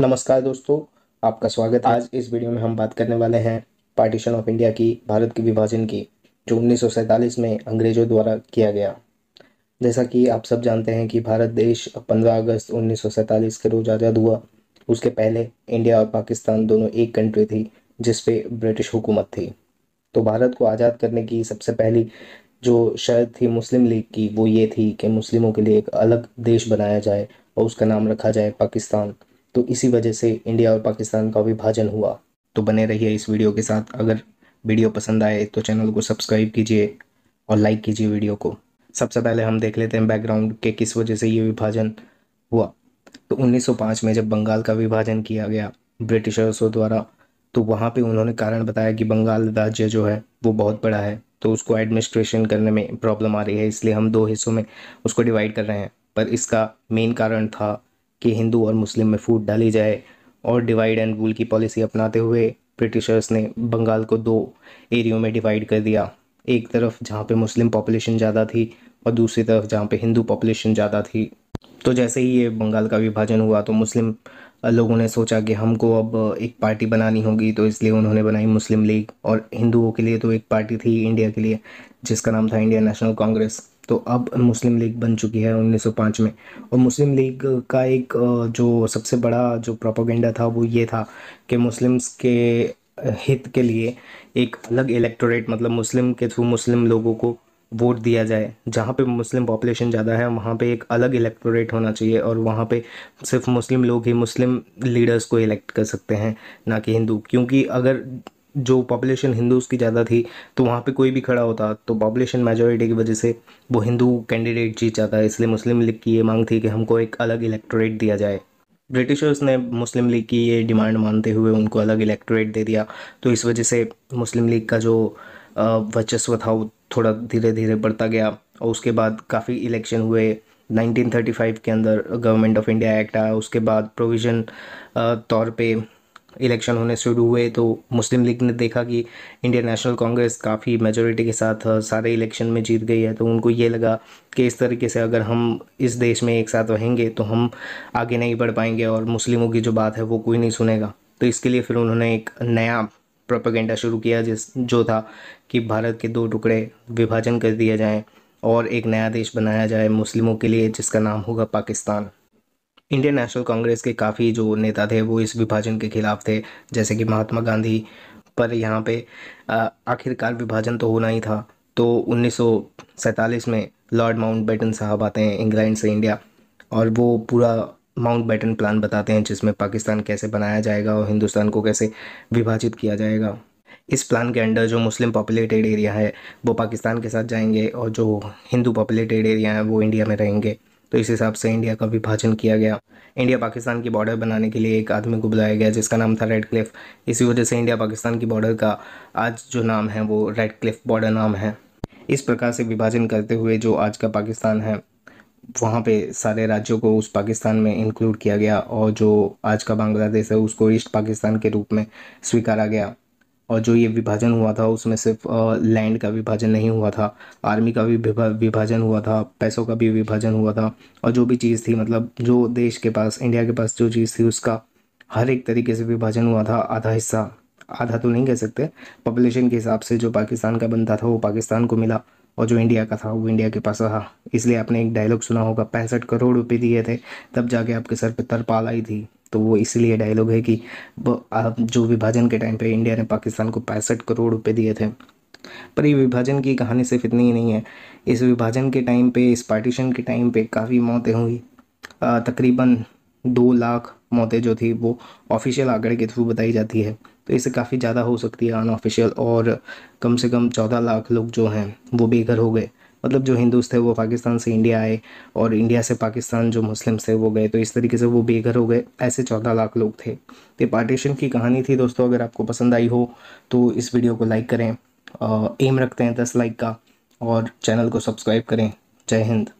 नमस्कार दोस्तों, आपका स्वागत है। आज इस वीडियो में हम बात करने वाले हैं पार्टीशन ऑफ़ इंडिया की, भारत के विभाजन की, जो उन्नीस सौ सैंतालीस में अंग्रेज़ों द्वारा किया गया। जैसा कि आप सब जानते हैं कि भारत देश 15 अगस्त उन्नीस के रोज आज़ाद हुआ। उसके पहले इंडिया और पाकिस्तान दोनों एक कंट्री थी, जिस पे ब्रिटिश हुकूमत थी। तो भारत को आज़ाद करने की सबसे पहली जो शर्त थी मुस्लिम लीग की, वो ये थी कि मुस्लिमों के लिए एक अलग देश बनाया जाए और उसका नाम रखा जाए पाकिस्तान। तो इसी वजह से इंडिया और पाकिस्तान का विभाजन हुआ। तो बने रहिए इस वीडियो के साथ। अगर वीडियो पसंद आए तो चैनल को सब्सक्राइब कीजिए और लाइक कीजिए वीडियो को। सबसे पहले हम देख लेते हैं बैकग्राउंड के किस वजह से ये विभाजन हुआ। तो 1905 में जब बंगाल का विभाजन किया गया ब्रिटिशर्सों द्वारा तो वहाँ पे उन्होंने कारण बताया कि बंगाल राज्य जो है वो बहुत बड़ा है तो उसको एडमिनिस्ट्रेशन करने में प्रॉब्लम आ रही है, इसलिए हम दो हिस्सों में उसको डिवाइड कर रहे हैं। पर इसका मेन कारण था कि हिंदू और मुस्लिम में फूट डाली जाए और डिवाइड एंड रूल की पॉलिसी अपनाते हुए ब्रिटिशर्स ने बंगाल को दो एरियो में डिवाइड कर दिया। एक तरफ़ जहाँ पे मुस्लिम पॉपुलेशन ज़्यादा थी और दूसरी तरफ़ जहाँ पे हिंदू पॉपुलेशन ज़्यादा थी। तो जैसे ही ये बंगाल का विभाजन हुआ तो मुस्लिम लोगों ने सोचा कि हमको अब एक पार्टी बनानी होगी तो इसलिए उन्होंने बनाई मुस्लिम लीग और हिंदुओं के लिए तो एक पार्टी थी इंडिया के लिए, जिसका नाम था इंडियन नेशनल कांग्रेस तो अब मुस्लिम लीग बन चुकी है 1905 में। और मुस्लिम लीग का एक जो सबसे बड़ा जो प्रोपोगेंडा था, वो ये था कि मुस्लिम्स के हित के लिए एक अलग इलेक्टोरेट मतलब मुस्लिम के थ्रू मुस्लिम लोगों को वोट दिया जाए। जहाँ पे मुस्लिम पॉपुलेशन ज़्यादा है, वहाँ पे एक अलग इलेक्टोरेट होना चाहिए और वहाँ पे सिर्फ़ मुस्लिम लोग ही मुस्लिम लीडर्स को इलेक्ट कर सकते हैं, ना कि हिंदू। क्योंकि अगर जो पॉपुलेशन हिंदूज की ज़्यादा थी तो वहाँ पे कोई भी खड़ा होता तो पॉपुलेशन मेजोरिटी की वजह से वो हिंदू कैंडिडेट जीत जाता। है इसलिए मुस्लिम लीग की ये मांग थी कि हमको एक अलग इलेक्टोरेट दिया जाए। ब्रिटिशर्स ने मुस्लिम लीग की ये डिमांड मानते हुए उनको अलग इलेक्टोरेट दे दिया। तो इस वजह से मुस्लिम लीग का जो वर्चस्व था, वो थोड़ा धीरे धीरे बढ़ता गया। और उसके बाद काफ़ी इलेक्शन हुए। 1935 के अंदर गवर्नमेंट ऑफ़ इंडिया एक्ट आया। उसके बाद प्रोविज़न तौर पे इलेक्शन होने शुरू हुए तो मुस्लिम लीग ने देखा कि इंडियन नेशनल कांग्रेस काफ़ी मेजोरिटी के साथ सारे इलेक्शन में जीत गई है। तो उनको ये लगा कि इस तरीके से अगर हम इस देश में एक साथ रहेंगे तो हम आगे नहीं बढ़ पाएँगे और मुस्लिमों की जो बात है, वो कोई नहीं सुनेगा। तो इसके लिए फिर उन्होंने एक नया प्रोपेगेंडा शुरू किया, जिस, जो था कि भारत के दो टुकड़े विभाजन कर दिए जाएँ और एक नया देश बनाया जाए मुस्लिमों के लिए, जिसका नाम होगा पाकिस्तान। इंडियन नेशनल कांग्रेस के काफ़ी जो नेता थे, वो इस विभाजन के खिलाफ थे। जैसे कि महात्मा गांधी पर यहाँ पे आखिरकार विभाजन तो होना ही था। तो उन्नीस सौ सैंतालीस में लॉर्ड माउंट बैटन साहब आते हैं इंग्लैंड से इंडिया और वो पूरा माउंट बैटन प्लान बताते हैं जिसमें पाकिस्तान कैसे बनाया जाएगा और हिंदुस्तान को कैसे विभाजित किया जाएगा। इस प्लान के अंडर जो मुस्लिम पॉपुलेटेड एरिया है, वो पाकिस्तान के साथ जाएँगे और जो हिंदू पॉपुलेटेड एरिया है, वो इंडिया में रहेंगे। तो इस हिसाब से इंडिया का विभाजन किया गया। इंडिया पाकिस्तान की बॉर्डर बनाने के लिए एक आदमी को बुलाया गया, जिसका नाम था रेड क्लिफ इसी वजह से इंडिया पाकिस्तान की बॉर्डर का आज जो नाम है, वो रेड क्लिफ बॉर्डर नाम है। इस प्रकार से विभाजन करते हुए जो आज का पाकिस्तान है, वहाँ पे सारे राज्यों को उस पाकिस्तान में इंक्लूड किया गया और जो आज का बांग्लादेश है, उसको ईस्ट पाकिस्तान के रूप में स्वीकारा गया। और जो ये विभाजन हुआ था, उसमें सिर्फ़ लैंड का विभाजन नहीं हुआ था आर्मी का भी विभाजन हुआ था, पैसों का भी विभाजन हुआ था और जो भी चीज़ थी मतलब जो देश के पास इंडिया के पास जो चीज़ थी, उसका हर एक तरीके से विभाजन हुआ था, आधा हिस्सा। आधा तो नहीं कह सकते पॉपुलेशन के हिसाब से जो पाकिस्तान का बनता था, वो पाकिस्तान को मिला और जो इंडिया का था, वो इंडिया के पास रहा। इसलिए आपने एक डायलॉग सुना होगा, पैंसठ करोड़ रुपए दिए थे, तब जाके आपके सर पे तरपाल आई थी। तो वो इसलिए डायलॉग है कि जो विभाजन के टाइम पे इंडिया ने पाकिस्तान को पैंसठ करोड़ रुपए दिए थे, पर ये विभाजन की कहानी सिर्फ़ इतनी ही नहीं है। इस विभाजन के टाइम पे, इस पार्टीशन के टाइम पे काफ़ी मौतें हुई। तकरीबन दो लाख मौतें जो थी, वो ऑफिशियल आंकड़े के थ्रू बताई जाती है। तो इससे काफ़ी ज़्यादा हो सकती है अनऑफिशियल और कम से कम चौदह लाख लोग जो हैं, वो बेघर हो गए। मतलब जो हिंदूज थे वो पाकिस्तान से इंडिया आए और इंडिया से पाकिस्तान जो मुस्लिम्स थे वो गए। तो इस तरीके से वो बेघर हो गए। ऐसे चौदह लाख लोग थे। तो पार्टीशन की कहानी थी दोस्तों, अगर आपको पसंद आई हो तो इस वीडियो को लाइक करें। एम रखते हैं दस लाइक का और चैनल को सब्सक्राइब करें। जय हिंद।